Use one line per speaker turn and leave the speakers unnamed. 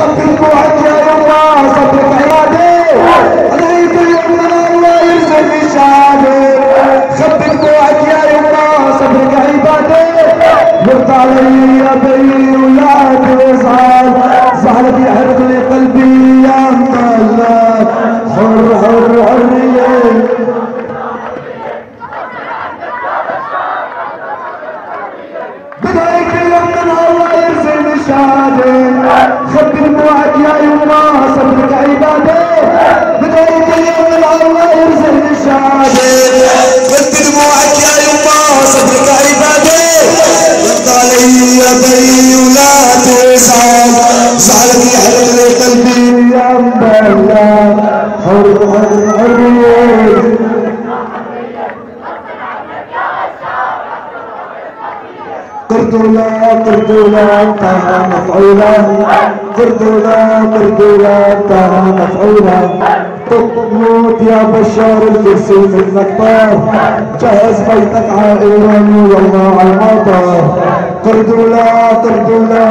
يا يما صبرك عيادي عليك اليوم من الله الشهادة خبي دموعك يا يما صبرك عبادي مرت علي يا بي ولا تزعل زعلت يحرق قلبي يا ملا حر حر حرية بدايك اليوم من الله يرزق الشهادة دموعك يا يما صبرك عبادة بدايك اليوم من الله يرزق الشهادة دموعك يا يما صبرك عبادة رد علي يا بي ولا تزعل زعلك يحرق قلبي يا مبلا حر حر حرية قردولا قردولا انتهى مفعولا. قردولا قردولا انتهى مفعولا. تموت يا بشار الكرسي منك طار. جهز بيتك عائلاني والله على المطر قردولا قردولا